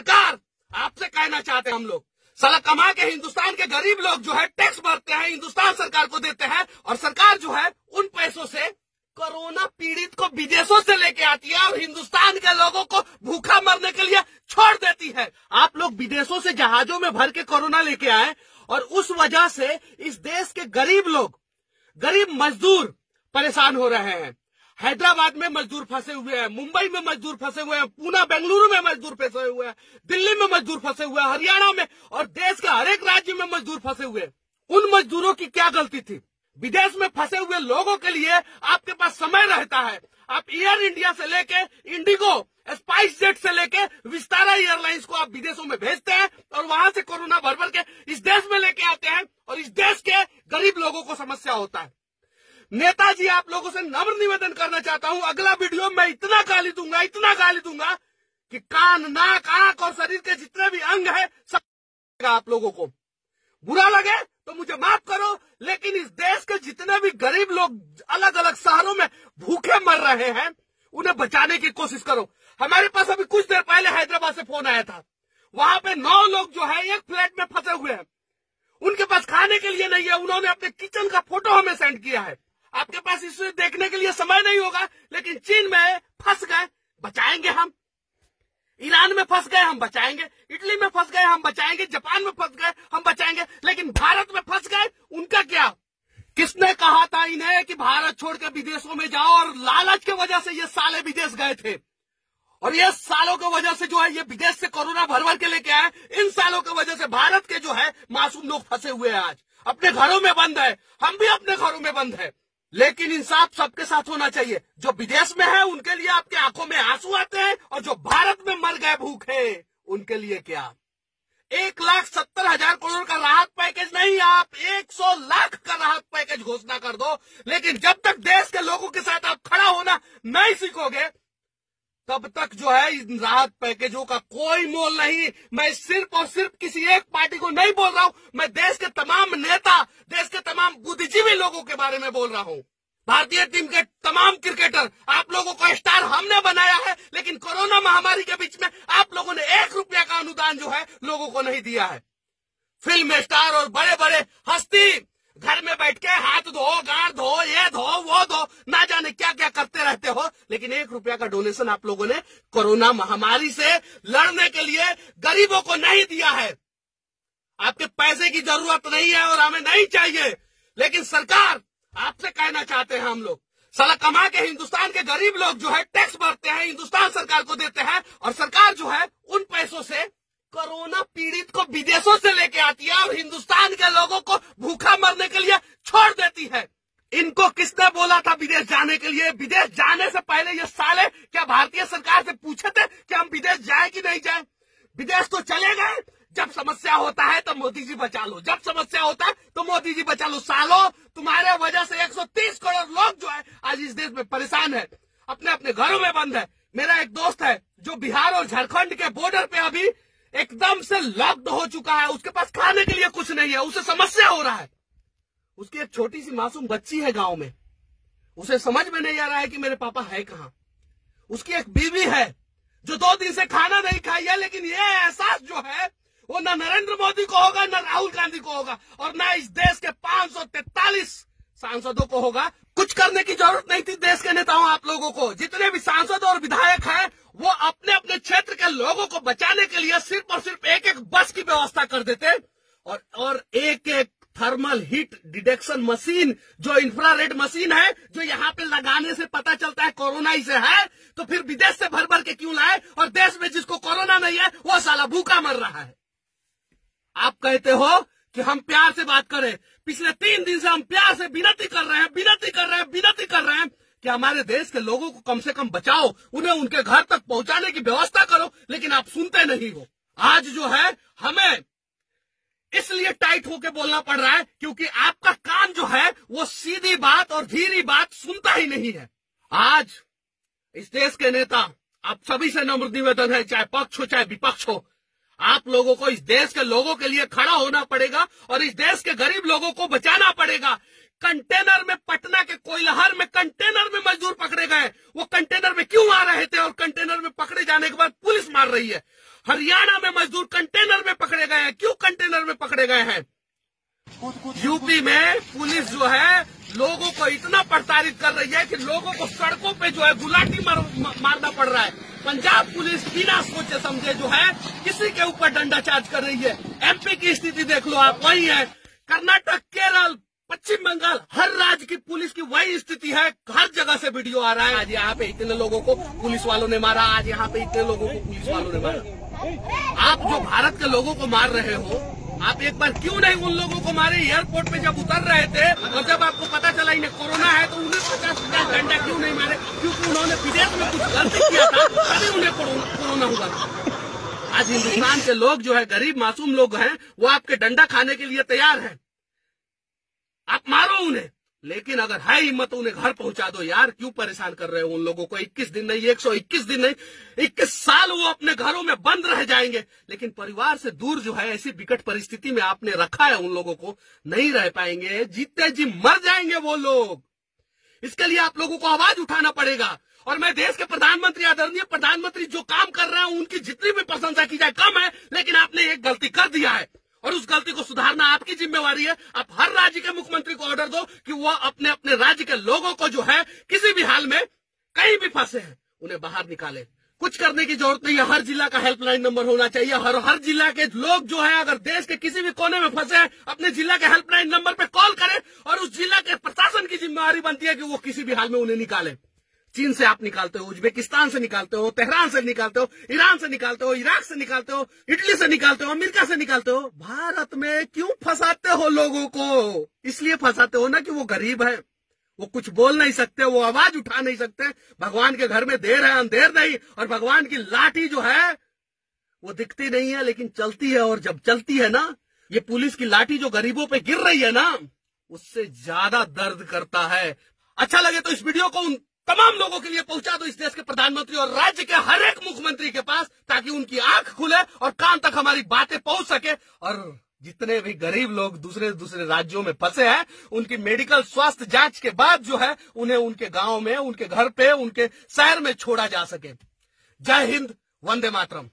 सरकार आपसे कहना चाहते हैं हम लोग। साला कमा के हिंदुस्तान के गरीब लोग जो है टैक्स भरते हैं, हिंदुस्तान सरकार को देते हैं और सरकार जो है उन पैसों से कोरोना पीड़ित को विदेशों से लेके आती है और हिंदुस्तान के लोगों को भूखा मरने के लिए छोड़ देती है। आप लोग विदेशों से जहाजों में भर के कोरोना लेके आए और उस वजह से इस देश के गरीब लोग, गरीब मजदूर परेशान हो रहे हैं। हैदराबाद में मजदूर फंसे हुए हैं, मुंबई में मजदूर फंसे हुए हैं, पूना, बेंगलुरु में मजदूर फंसे हुए हैं, दिल्ली में मजदूर फंसे हुए हैं, हरियाणा में और देश के हर एक राज्य में मजदूर फंसे हुए हैं। उन मजदूरों की क्या गलती थी? विदेश में फंसे हुए लोगों के लिए आपके पास समय रहता है। आप एयर इंडिया से लेके इंडिगो, स्पाइस जेट से लेके विस्तारा एयरलाइंस को आप विदेशों में भेजते हैं और वहाँ से कोरोना भर भर के इस देश में लेके आते हैं और इस देश के गरीब लोगों को समस्या होता है। नेताजी, आप लोगों से नम्र निवेदन करना चाहता हूँ। अगला वीडियो मैं इतना गाली दूँगा, इतना गाली दूँगा कि कान, नाक, आँख और शरीर के जितने भी अंग है, सब आप लोगों को। बुरा लगे तो मुझे माफ़ करो, लेकिन इस देश के जितने भी गरीब लोग अलग अलग शहरों में भूखे मर रहे हैं, उन्हें बचाने की कोशिश करो। हमारे पास अभी कुछ देर पहले हैदराबाद से फ़ोन आया था। वहाँ पे नौ लोग जो है, एक फ्लैट में फंसे हुए हैं। उनके पास खाने के लिए नहीं है, उन्होंने अपने किचन का फ़ोटो हमें सेंड किया है। आपके पास इसे देखने के लिए समय नहीं होगा, लेकिन चीन में फंस गए, बचाएँगे हम। ईरान में फंस गए, हम बचाएँगे। इटली में फंस गए, हम बचाएँगे। जापान में फंस गए, हम बचाएँगे। लेकिन भारत में फंस गए, उनका क्या? किसने कहा था इन्हें कि भारत छोड़ के विदेशों में जाओ? और लालच के वजह से ये साले विदेश गए थे। और ये सालों की वजह से जो है, ये विदेश से कोरोना भर भर के लेके आए। इन सालों की वजह से भारत के जो है, मासूम लोग फंसे हुए हैं आज। अपने घरों में बंद है। हम भी अपने घरों में बंद है। लेकिन इंसाफ सबके साथ होना चाहिए। जो विदेश में है, उनके लिए आपके आँखों में आँसू आते हैं, और जो भारत में मर गए भूखे उनके लिए क्या? एक लाख सत्तर हज़ार करोड़ का राहत पैकेज नहीं, आप एक सौ लाख का राहत पैकेज घोषणा कर दो। लेकिन जब तक देश के लोगों के साथ आप खड़ा होना नहीं सीखोगे तब तक जो है इन राहत पैकेजों का कोई मोल नहीं। मैं सिर्फ़ और सिर्फ़ किसी एक पार्टी को नहीं बोल रहा हूँ। मैं देश के तमाम नेता, देश के तमाम बुद्धिजीवी लोगों के बारे में बोल रहा हूँ। भारतीय टीम के तमाम क्रिकेटर, आप लोगों को स्टार हमने बनाया है, लेकिन कोरोना महामारी के बीच में आप लोगों ने एक रुपया का अनुदान जो है लोगों को नहीं दिया है। फ़िल्म स्टार और बड़े बड़े हस्ती घर में बैठ के हाथ धो गांड धो ये धो वो धो ना जाने क्या क्या करते रहते लेकिन एक रुपया का डोनेशन आप लोगों ने कोरोना महामारी से लड़ने के लिए गरीबों को नहीं दिया है। आपके पैसे की ज़रूरत नहीं है और हमें नहीं चाहिए। लेकिन सरकार आपसे कहना चाहते हैं हम लोग, साला कमा के हिंदुस्तान के गरीब लोग जो है टैक्स भरते हैं, हिंदुस्तान सरकार को देते हैं और सरकार जो है उन पैसों से कोरोना पीड़ित को विदेशों से लेके आती है और हिंदुस्तान के लोगों को भूखा मरने के लिए छोड़ देती है। इनको किसने बोला था विदेश जाने के लिए? विदेश जाने से पहले ये साले क्या भारतीय सरकार से पूछे थे कि हम विदेश जाए कि नहीं जाए। विदेश तो चले गए। जब समस्या होता है तो मोदी जी बचा लो। जब समस्या होता है तो मोदी जी बचा लो। सालो तुम्हारे वजह से 130 करोड़ लोग जो है, आज इस देश में परेशान है। अपने अपने घरों में बंद है। मेरा एक दोस्त है जो बिहार और झारखंड के बॉर्डर पे अभी एकदम से लॉक्ड हो चुका है। उसके पास खाने के लिए कुछ नहीं है। उसे समस्या हो रहा है। उसकी एक छोटी सी मासूम बच्ची है गाँव में। उसे समझ में नहीं आ रहा है कि मेरे पापा है कहाँ। उसकी एक बीवी है, जो दो दिन से खाना नहीं खाई है, लेकिन ये एहसास जो है, वो न नरेंद्र मोदी को होगा, न राहुल गांधी को होगा, और न इस देश के 543 सांसदों को होगा। कुछ करने की ज़रूरत नहीं थी देश के नेताओं, आप लोगों को। जितने भी सांसद और विधायक हैं, वो अपने अपने क्षेत्र के लोगों को बचाने के लिए सिर्फ़ और सिर्फ़ एक एक बस की व्यवस्था कर देते। और और एक एक थर्मल हीट डिटेक्शन मशीन जो इंफ्रारेड मशीन है, जो यहाँ पे लगाने से पता चलता है कोरोना इसे है तो फिर विदेश से भर भर के क्यों लाए? और देश में जिसको कोरोना नहीं है, वो साला भूखा मर रहा है। आप कहते हो कि हम प्यार से बात करें। पिछले तीन दिन से हम प्यार से विनती कर रहे हैं, विनती कर रहे हैं, विनती कर रहे हैं कि हमारे देश के लोगों को कम से कम बचाओ, उन्हें उनके घर तक पहुँचाने की व्यवस्था करो, लेकिन आप सुनते नहीं हो। आज जो है, हमें इसलिए टाइट होके बोलना पड़ रहा है क्योंकि आपका कान जो है, वो सीधी बात और धीरी बात सुनता ही नहीं है। आज इस देश के नेता, आप सभी से नम्र निवेदन है, चाहे पक्ष हो, चाहे विपक्ष हो, आप लोगों को इस देश के लोगों के लिए खड़ा होना पड़ेगा और इस देश के गरीब लोगों को बचाना पड़ेगा। कंटेनर में पटना के कोयलहर में कंटेनर में मजदूर पकड़े गए। वो कंटेनर में क्यों आ रहे थे और कंटेनर में पकड़े जाने के बाद पुलिस मार रही है? हरियाणा में मजदूर कंटेनर में पकड़े गए हैं। क्यों कंटेनर में पकड़े गए हैं? यूपी में पुलिस जो है लोगों को इतना प्रताड़ित कर रही है कि लोगों को सड़कों पे जो है गुलाटी मार, मारना पड़ रहा है। पंजाब पुलिस बिना सोचे समझे जो है किसी के ऊपर डंडा चार्ज कर रही है। एमपी की स्थिति देख लो आप वही है। कर्नाटक केरल पश्चिम बंगाल हर राज्य की पुलिस की वही स्थिति है। हर जगह से वीडियो आ रहा है। आज यहाँ पे इतने लोगों को पुलिस वालों ने मारा आज यहाँ पे इतने लोगों को पुलिस वालों ने मारा। आप जो भारत के लोगों को मार रहे हो, आप एक बार क्यों नहीं उन लोगों को मारे? एयरपोर्ट पे जब उतर रहे थे, और जब आपको पता चला इन्हें कोरोना है तो उन्हें पचास पचास घंटा क्यों नहीं मारे? क्योंकि उन्होंने विदेश में कुछ गलती किया था, तभी उन्हें कोरोना हुआ था। आज हिंदुस्तान के लोग जो है, गरीब मासूम लोग हैं, वो आपके डंडा खाने के लिए तैयार है। आप मारो उन्हें। लेकिन अगर है हिम्मत उन्हें घर पहुँचा दो, यार क्यों परेशान कर रहे हो उन लोगों को? 21 दिन नहीं 121 दिन नहीं 21 साल वो अपने घरों में बंद रह जाएँगे। लेकिन परिवार से दूर जो है, ऐसी विकट परिस्थिति में आपने रखा है उन लोगों को, नहीं रह पाएँगे। जीते जी मर जाएँगे वो लोग। इसके लिए आप लोगों को आवाज़ उठाना पड़ेगा। और मैं देश के प्रधानमंत्री, आदरणीय प्रधानमंत्री जो काम कर रहे हैं, उनकी जितनी भी प्रशंसा की जाए, कम है, लेकिन आपने एक गलती कर दिया है। और उस गलती को सुधारना आपकी जिम्मेवारी है। आप हर राज्य के मुख्यमंत्री को ऑर्डर दो कि वह अपने अपने राज्य के लोगों को जो है, किसी भी हाल में कहीं भी फंसे हैं, उन्हें बाहर निकाले। कुछ करने की ज़रूरत नहीं है। हर जिला का हेल्पलाइन नंबर होना चाहिए हर हर जिला के लोग जो है, अगर देश के किसी भी कोने में फंसे हैं, अपने जिला के हेल्पलाइन नंबर पर कॉल करें और उस जिला के प्रशासन की जिम्मेवारी बनती है कि वो किसी भी हाल में उन्हें निकाले। चीन से आप निकालते हो, उज्बेकिस्तान से निकालते हो, तेहरान से निकालते हो, ईरान से निकालते हो, इराक से निकालते हो, इटली से निकालते हो, अमेरिका से निकालते हो। भारत में क्यों फंसाते हो लोगों को? इसलिए फंसाते हो ना कि वो गरीब है। वो कुछ बोल नहीं सकते, वो आवाज़ उठा नहीं सकते। भगवान के घर में देर है, अंधेर नहीं, और भगवान की लाठी जो है, वो दिखती नहीं है, लेकिन चलती है, और जब चलती है ना, ये पुलिस की लाठी जो गरीबों पे गिर रही है ना, उससे ज़्यादा दर्द करता है। अच्छा लगे तो इस वीडियो को उन तमाम लोगों के लिए पहुँचा दो इस देश के प्रधानमंत्री और राज्य के हर एक मुख्यमंत्री के पास, ताकि उनकी आँख खुले और कान तक हमारी बातें पहुँच सके। और जितने भी गरीब लोग दूसरे दूसरे राज्यों में फंसे हैं, उनकी मेडिकल स्वास्थ्य जाँच के बाद जो है, उन्हें उनके गाँव में, उनके घर पे, उनके शहर में छोड़ा जा सके। जय हिंद, वंदे मातरम।